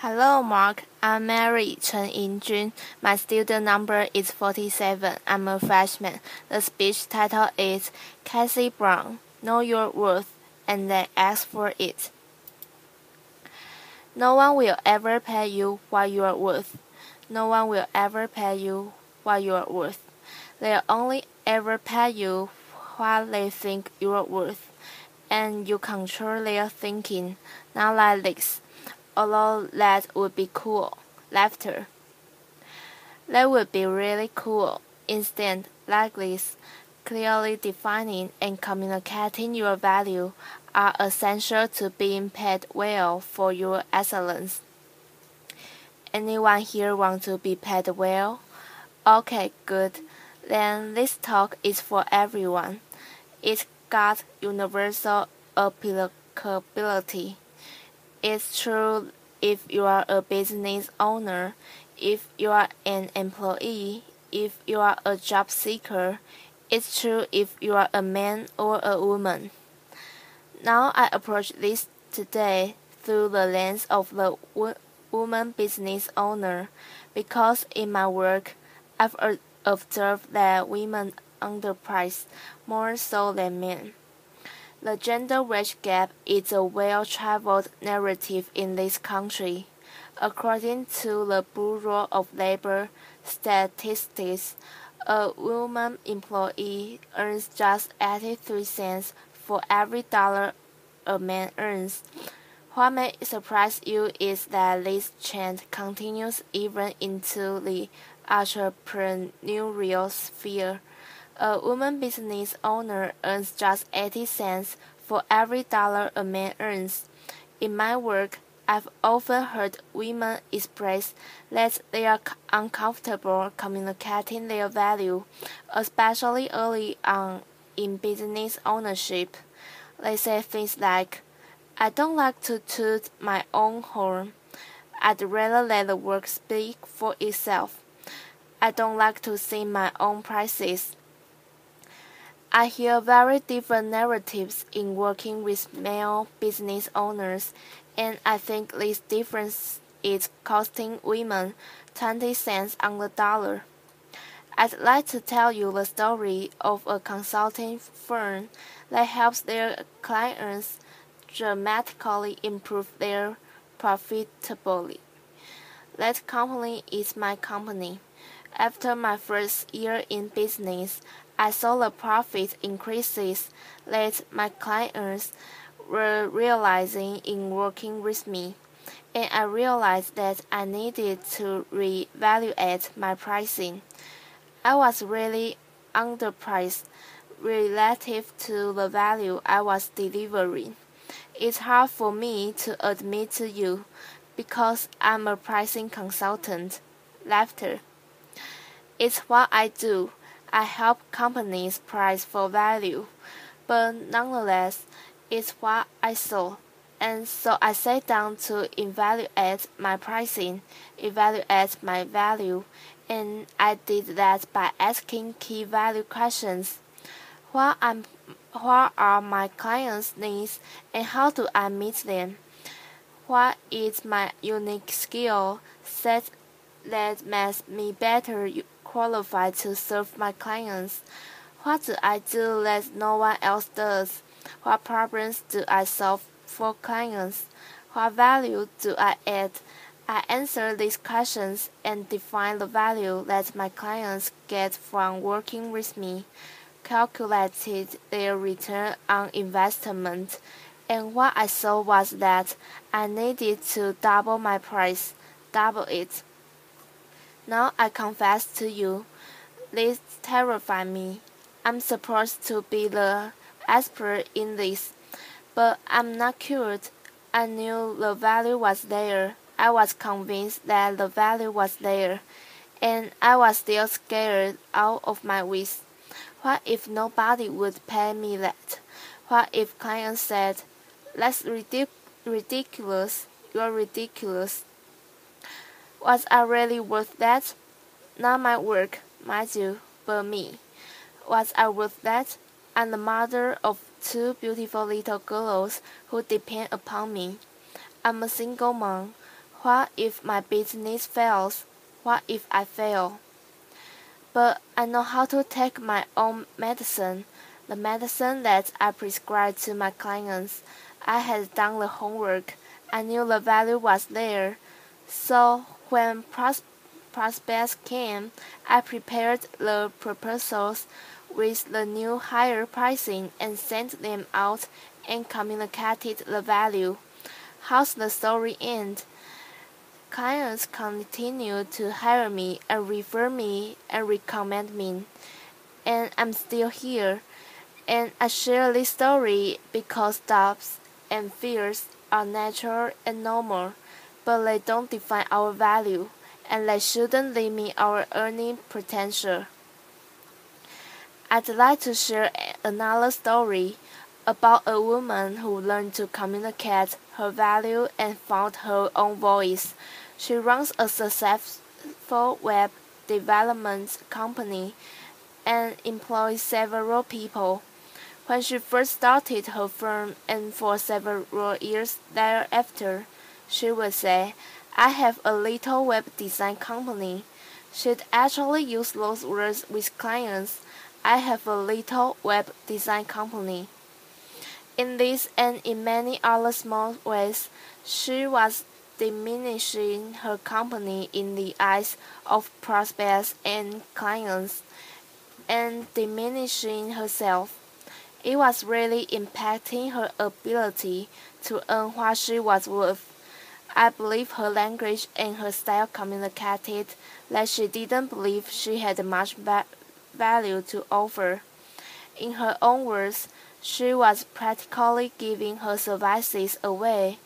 Hello, Mark. I'm Mary Chen Yingjun. My student number is 47. I'm a freshman. The speech title is Casey Brown, Know Your Worth, and then ask for it. No one will ever pay you what you are worth. No one will ever pay you what you are worth. They'll only ever pay you what they think you are worth. And you control their thinking, not like this although that would be cool. Laughter. That would be really cool. Instead, like this, clearly defining and communicating your value are essential to being paid well for your excellence. Anyone here want to be paid well? Okay, good. Then this talk is for everyone. It's got universal applicability. It's true if you are a business owner, if you are an employee, if you are a job seeker. It's true if you are a man or a woman. Now I approach this today through the lens of the woman business owner because in my work I've observed that women underprice more so than men. The gender wage gap is a well-traveled narrative in this country. According to the Bureau of Labor Statistics, a woman employee earns just 83 cents for every dollar a man earns. What may surprise you is that this trend continues even into the entrepreneurial sphere. A woman business owner earns just 80 cents for every dollar a man earns. In my work, I've often heard women express that they are uncomfortable communicating their value, especially early on in business ownership. They say things like, I don't like to toot my own horn. I'd rather let the work speak for itself. I don't like to sing my own prices. I hear very different narratives in working with male business owners, and I think this difference is costing women 20 cents on the dollar. I'd like to tell you the story of a consulting firm that helps their clients dramatically improve their profitability. That company is my company. After my first year in business, I saw the profit increases that my clients were realizing in working with me, and I realized that I needed to reevaluate my pricing. I was really underpriced relative to the value I was delivering. It's hard for me to admit to you because I'm a pricing consultant. Laughter. It's what I do. I help companies price for value, but nonetheless, it's what I saw. And so I sat down to evaluate my pricing, evaluate my value, and I did that by asking key value questions. What, am, what are my clients' needs and how do I meet them? What is my unique skill set that makes me better qualified to serve my clients? What do I do that no one else does? What problems do I solve for clients? What value do I add? I answer these questions and define the value that my clients get from working with me, calculated their return on investment, and what I saw was that I needed to double my price, double it. Now I confess to you, this terrifies me. I'm supposed to be the expert in this, but I'm not cured. I knew the value was there. I was convinced that the value was there, and I was still scared out of my wits. What if nobody would pay me that? What if clients said, That's ridic ridiculous, you're ridiculous? Was I really worth that? Not my work, mind you, but me. Was I worth that? I'm the mother of two beautiful little girls who depend upon me. I'm a single mom What if my business fails? What if I fail? But I know how to take my own medicine, the medicine that I prescribe to my clients. I had done the homework. I knew the value was there. So when pros prospects came, I prepared the proposals with the new higher pricing and sent them out and communicated the value. How's the story end? Clients continue to hire me and refer me and recommend me. And I'm still here. And I share this story because doubts and fears are natural and normal, but they don't define our value, and they shouldn't limit our earning potential. I'd like to share another story about a woman who learned to communicate her value and found her own voice. She runs a successful web development company and employs several people. When she first started her firm and for several years thereafter, she would say, I have a little web design company. She'd actually use those words with clients. I have a little web design company. In this and in many other small ways, she was diminishing her company in the eyes of prospects and clients, and diminishing herself. It was really impacting her ability to earn what she was worth. I believe her language and her style communicated that she didn't believe she had much va value to offer. In her own words, she was practically giving her services away,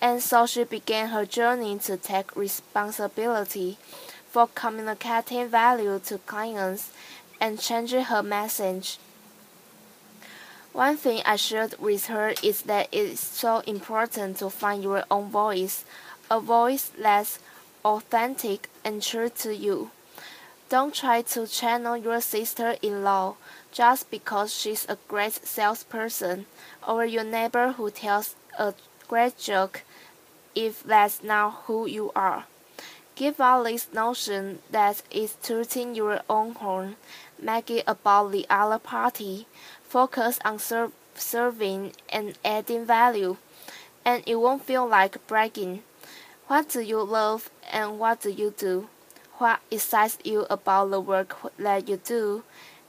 and so she began her journey to take responsibility for communicating value to clients and changing her message. One thing I shared with her is that it is so important to find your own voice, a voice that's authentic and true to you. Don't try to channel your sister in law just because she's a great salesperson, or your neighbor who tells a great joke if that's not who you are. Give up this notion that it's tooting your own horn, make it about the other party, Focus on ser serving and adding value, and it won't feel like bragging. What do you love and what do you do? What excites you about the work that you do?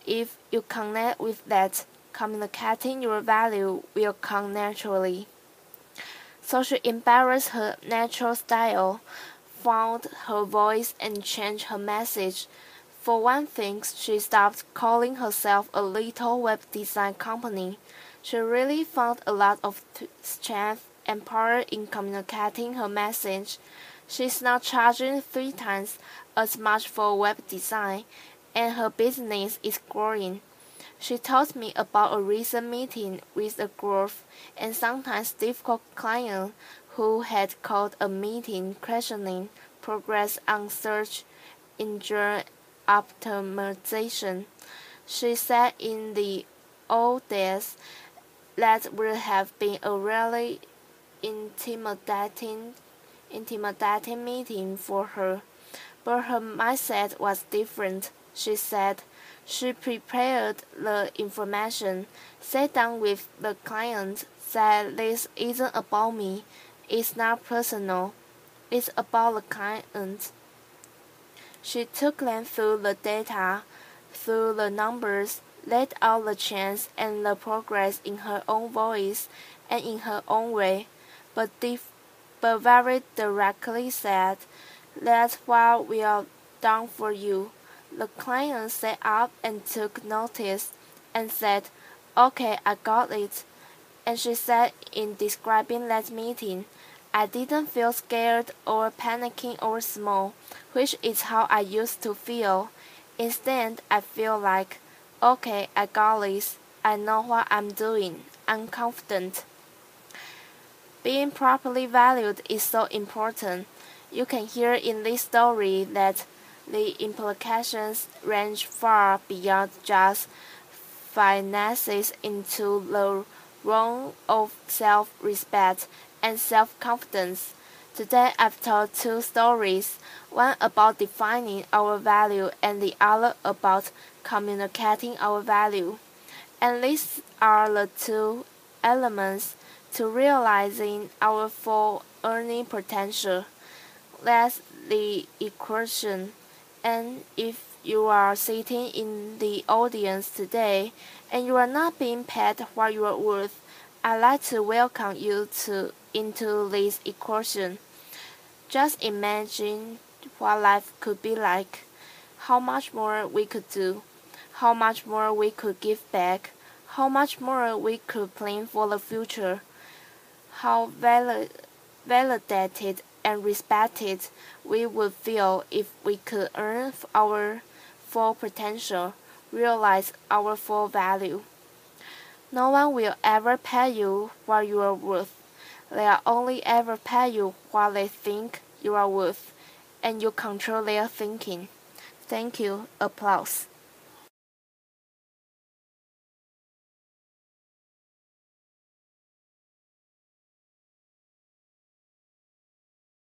If you connect with that, communicating your value will come naturally. So she embarrassed her natural style, found her voice, and changed her message for one thing, she stopped calling herself a little web design company. She really found a lot of strength and power in communicating her message. She's now charging three times as much for web design, and her business is growing. She told me about a recent meeting with a growth and sometimes difficult client who had called a meeting questioning progress on search engine optimization. She said in the old days that would have been a really intimidating, intimidating meeting for her. But her mindset was different. She said she prepared the information, sat down with the client, said this isn't about me, it's not personal, it's about the client. She took them through the data, through the numbers, laid out the chance and the progress in her own voice and in her own way, but, but very directly said, That's what we are done for you. The client sat up and took notice and said, Okay, I got it. And she said in describing that meeting, I didn't feel scared or panicking or small, which is how I used to feel. Instead, I feel like, okay, I got this. I know what I'm doing. I'm confident. Being properly valued is so important. You can hear in this story that the implications range far beyond just finances into the realm of self respect and self confidence. Today I've told two stories, one about defining our value and the other about communicating our value. And these are the two elements to realizing our full earning potential. That's the equation. And if you are sitting in the audience today and you are not being paid what you are worth, I'd like to welcome you to into this equation. Just imagine what life could be like, how much more we could do, how much more we could give back, how much more we could plan for the future, how validated and respected we would feel if we could earn our full potential, realize our full value. No one will ever pay you what you are worth. They'll only ever pay you what they think you are worth, and you control their thinking. Thank you. Applause.